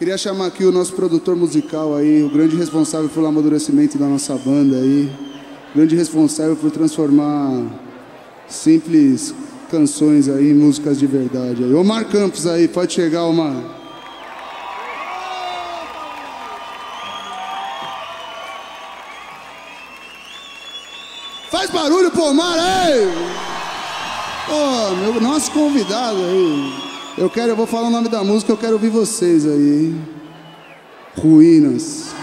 Queria chamar aqui o nosso produtor musical aí, o grande responsável pelo amadurecimento da nossa banda aí, grande responsável por transformar simples canções aí em músicas de verdade aí. Omar Campos aí, pode chegar, Omar. Faz barulho pro Omar aí! Pô, meu nosso convidado aí. Eu quero, eu vou falar o nome da música, eu quero ouvir vocês aí. Ruínas.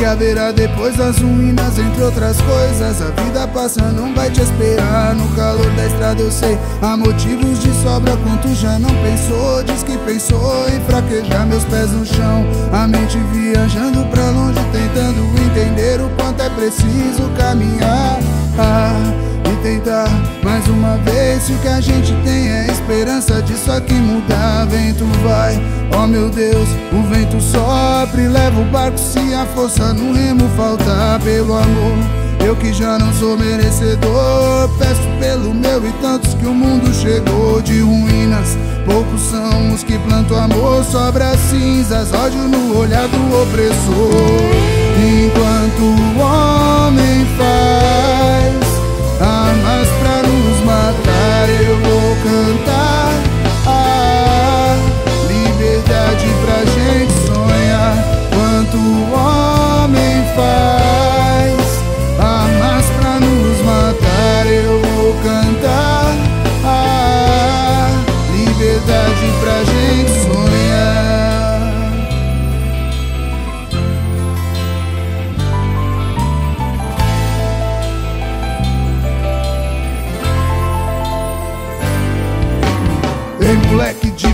Que haverá depois das ruínas, entre outras coisas. A vida passa, não vai te esperar. No calor da estrada eu sei, há motivos de sobra. Quanto já não pensou, diz que pensou em fraquejar meus pés no chão. A mente viajando pra longe, tentando entender o quanto é preciso caminhar. Ah, tentar mais uma vez. Se o que a gente tem é esperança disso aqui mudar. Vento vai, oh meu Deus, o vento sopra e leva o barco. Se a força no remo faltar, pelo amor. Eu que já não sou merecedor, peço pelo meu e tantos que o mundo chegou de ruínas. Poucos são os que plantam amor, sobra cinzas, ódio no olhar do opressor.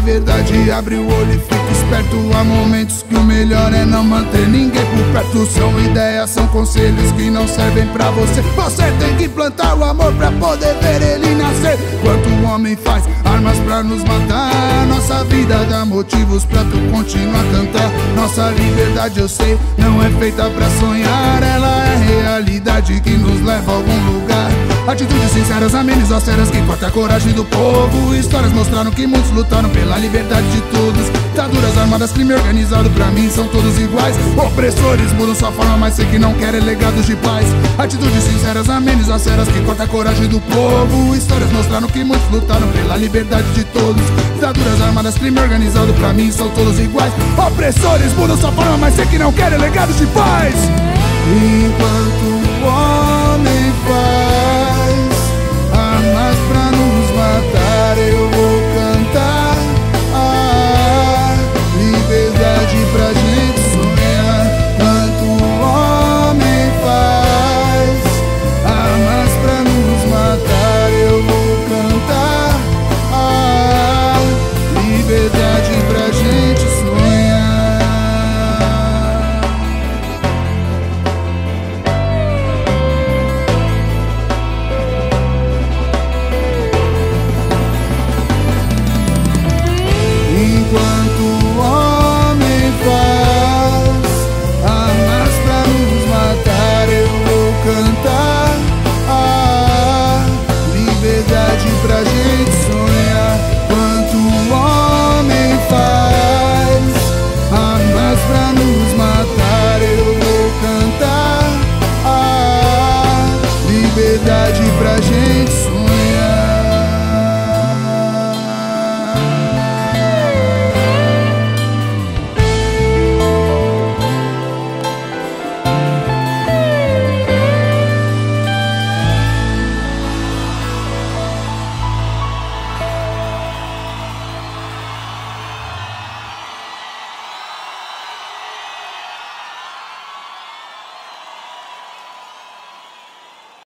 Verdade, abre o olho e fica esperto. Há momentos que o melhor é não manter ninguém por perto. São ideias, são conselhos que não servem pra você. Você tem que plantar o amor pra poder ver ele nascer. Quanto o homem faz armas pra nos matar. Nossa vida dá motivos pra tu continuar a cantar. Nossa liberdade eu sei, não é feita pra sonhar. Ela é realidade que nos leva a algum Atitudes sinceras, amenes austeras que corta a coragem do povo. Histórias mostraram que muitos lutaram pela liberdade de todos. Ditaduras armadas, crime organizado pra mim são todos iguais. Opressores mudam sua forma, mas sei que não querem legados de paz. Atitudes sinceras, amenes austeras que corta a coragem do povo. Histórias mostraram que muitos lutaram pela liberdade de todos. Ditaduras armadas, crime organizado pra mim são todos iguais. Opressores mudam sua forma, mas sei que não querem legados de paz. Enquanto